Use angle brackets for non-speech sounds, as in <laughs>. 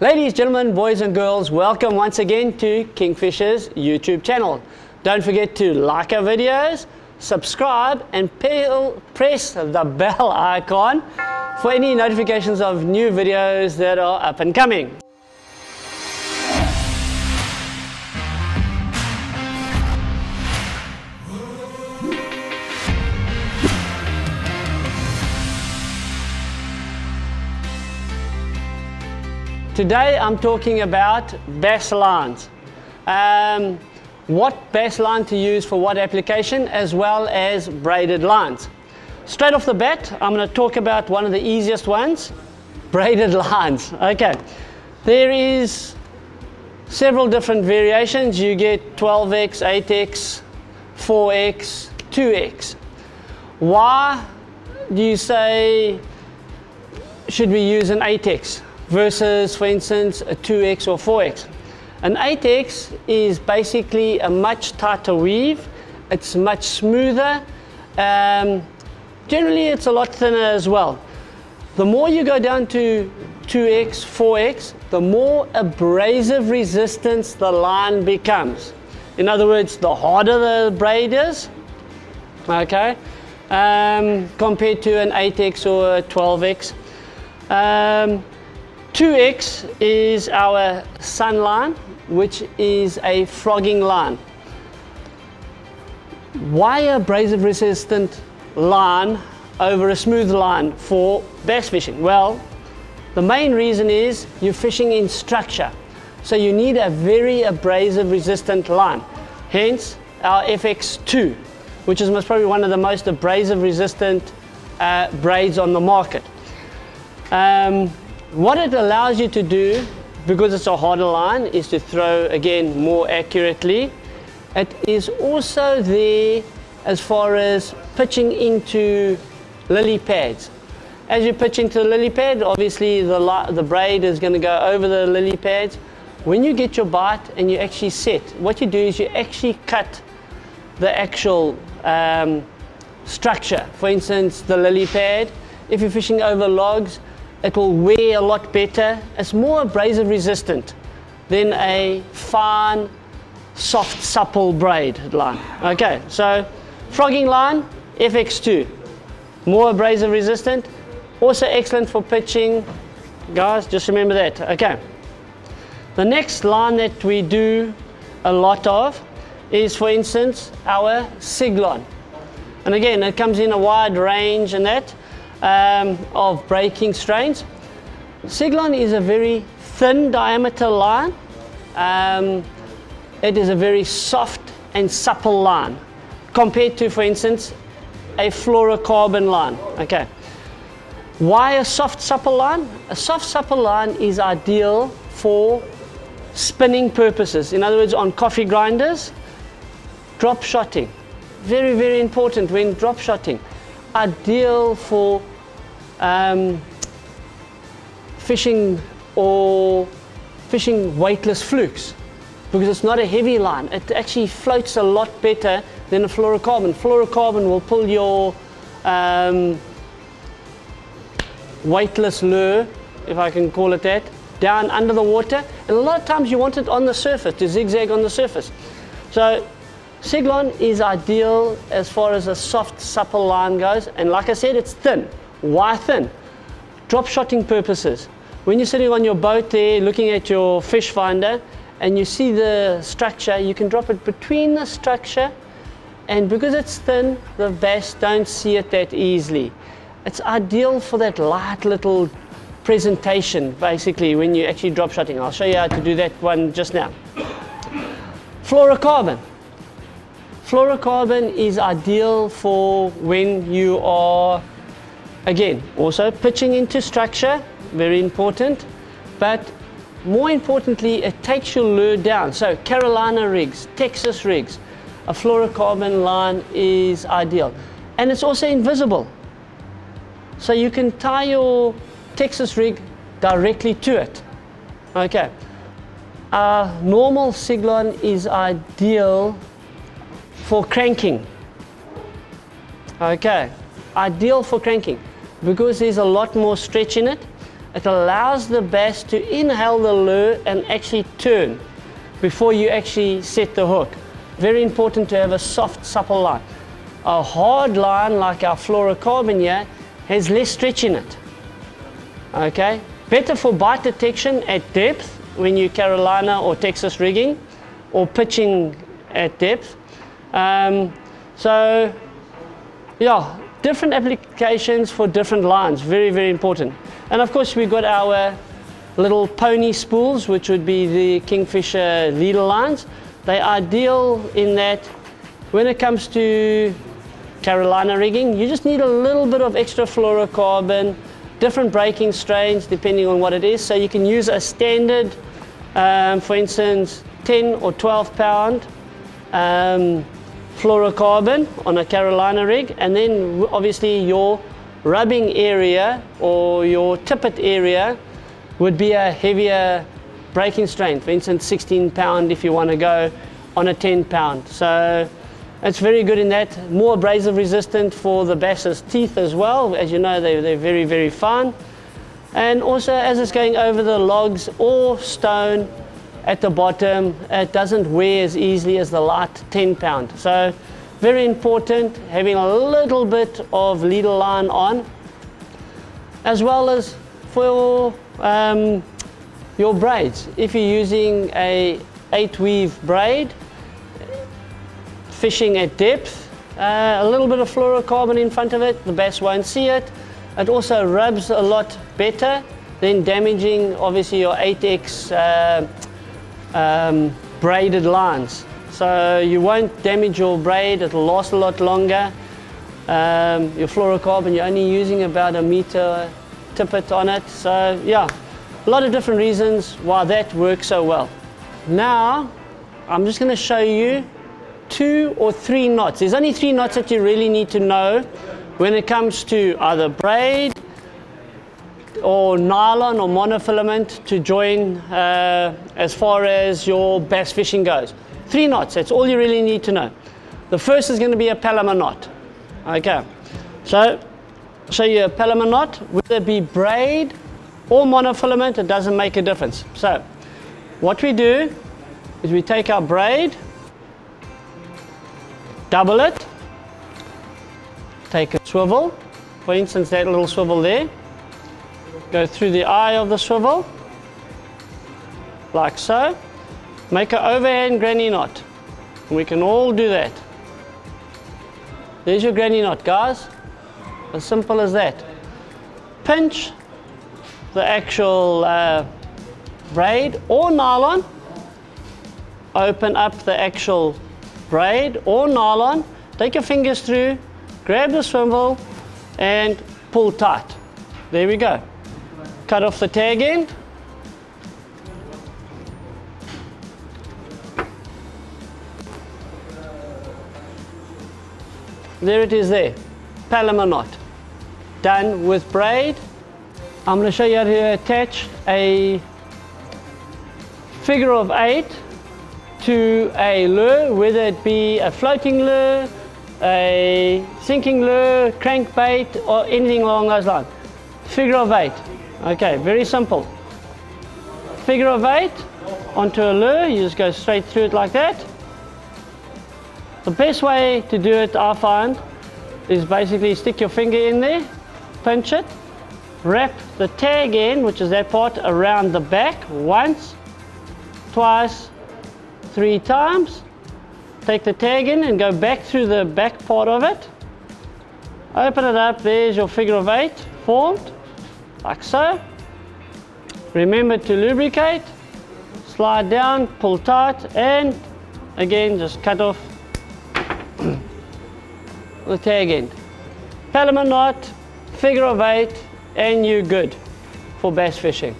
Ladies, gentlemen, boys and girls, welcome once again to Kingfisher's YouTube channel. Don't forget to like our videos, subscribe and press the bell icon for any notifications of new videos that are up and coming. Today I'm talking about bass lines. Um, what bass line to use for what application as well as braided lines. Straight off the bat, I'm going to talk about one of the easiest ones, <laughs> braided lines. Okay, there is several different variations. You get 12x, 8x, 4x, 2x. Why do you say should we use an 8x? Versus, for instance, a 2x or 4x. An 8x is basically a much tighter weave. It's much smoother. Um, generally, it's a lot thinner as well. The more you go down to 2x, 4x, the more abrasive resistance the line becomes. In other words, the harder the braid is, okay, um, compared to an 8x or a 12x. Um, 2x is our Sunline, which is a frogging line. Why a abrasive resistant line over a smooth line for bass fishing? Well, the main reason is you're fishing in structure. So you need a very abrasive resistant line. Hence our FX2, which is most probably one of the most abrasive resistant uh, braids on the market. Um, what it allows you to do, because it's a harder line, is to throw again more accurately. It is also there as far as pitching into lily pads. As you pitch into the lily pad, obviously the, the braid is going to go over the lily pads. When you get your bite and you actually set, what you do is you actually cut the actual um, structure. For instance, the lily pad. If you're fishing over logs, it will wear a lot better. It's more abrasive resistant than a fine, soft, supple braid line. Okay, so frogging line, FX2. More abrasive resistant. Also excellent for pitching. Guys, just remember that. Okay. The next line that we do a lot of is, for instance, our Siglon. And again, it comes in a wide range and that um, of breaking strains. Siglon is a very thin diameter line. Um, it is a very soft and supple line compared to, for instance, a fluorocarbon line. Okay. Why a soft supple line? A soft supple line is ideal for spinning purposes. In other words, on coffee grinders, drop shotting. Very, very important when drop shotting. Ideal for um, fishing or fishing weightless flukes because it's not a heavy line. It actually floats a lot better than a fluorocarbon. Fluorocarbon will pull your um, weightless lure, if I can call it that, down under the water. And a lot of times you want it on the surface, to zigzag on the surface. So Siglon is ideal as far as a soft, supple line goes. And like I said, it's thin. Why thin? Drop shotting purposes. When you're sitting on your boat there looking at your fish finder and you see the structure, you can drop it between the structure and because it's thin, the bass don't see it that easily. It's ideal for that light little presentation basically when you actually drop shotting. I'll show you how to do that one just now. Fluorocarbon. Fluorocarbon is ideal for when you are Again, also pitching into structure, very important, but more importantly, it takes your lure down. So Carolina rigs, Texas rigs, a fluorocarbon line is ideal. And it's also invisible. So you can tie your Texas rig directly to it. Okay. A normal Siglon is ideal for cranking. Okay, ideal for cranking because there's a lot more stretch in it. it allows the bass to inhale the lure and actually turn before you actually set the hook. Very important to have a soft, supple line. A hard line like our fluorocarbon here has less stretch in it. Okay, better for bite detection at depth when you Carolina or Texas rigging or pitching at depth. Um, so yeah, different applications for different lines, very, very important. And of course we've got our little pony spools, which would be the Kingfisher leader lines. They are ideal in that when it comes to Carolina rigging, you just need a little bit of extra fluorocarbon, different breaking strains depending on what it is. So you can use a standard, um, for instance, 10 or 12 pound um, fluorocarbon on a Carolina rig, and then obviously your rubbing area or your tippet area would be a heavier breaking strain, for instance 16 pound if you want to go on a 10 pound. So it's very good in that. More abrasive resistant for the bass's teeth as well. As you know, they, they're very, very fine. And also as it's going over the logs or stone at the bottom, it doesn't wear as easily as the light 10 pound. So very important having a little bit of leader line on, as well as for um, your braids. If you're using a eight weave braid, fishing at depth, uh, a little bit of fluorocarbon in front of it, the bass won't see it. It also rubs a lot better than damaging obviously your 8X uh, um, braided lines. So you won't damage your braid, it'll last a lot longer. Um, your fluorocarbon, you're only using about a meter tippet on it. So yeah, a lot of different reasons why that works so well. Now, I'm just gonna show you two or three knots. There's only three knots that you really need to know when it comes to either braid or nylon or monofilament to join uh, as far as your bass fishing goes. Three knots, that's all you really need to know. The first is going to be a Palomar knot. Okay, so show you a Palomar knot, whether it be braid or monofilament, it doesn't make a difference. So what we do is we take our braid, double it, take a swivel, for instance that little swivel there, go through the eye of the swivel, like so, make an overhand granny knot. We can all do that. There's your granny knot, guys. As simple as that. Pinch the actual uh, braid or nylon. Open up the actual braid or nylon. Take your fingers through, grab the swivel and pull tight. There we go. Cut off the tag end. There it is there, Palomar knot. Done with braid. I'm going to show you how to attach a figure of eight to a lure, whether it be a floating lure, a sinking lure, crankbait, or anything along those lines. Figure of eight. Okay, very simple. Figure of eight onto a lure, you just go straight through it like that. The best way to do it, I find, is basically stick your finger in there, pinch it, wrap the tag end, which is that part, around the back once, twice, three times. Take the tag in and go back through the back part of it. Open it up, there's your figure of eight formed, like so. Remember to lubricate, slide down, pull tight, and again just cut off <clears throat> the tag end. Palomar knot, figure of eight, and you're good for bass fishing.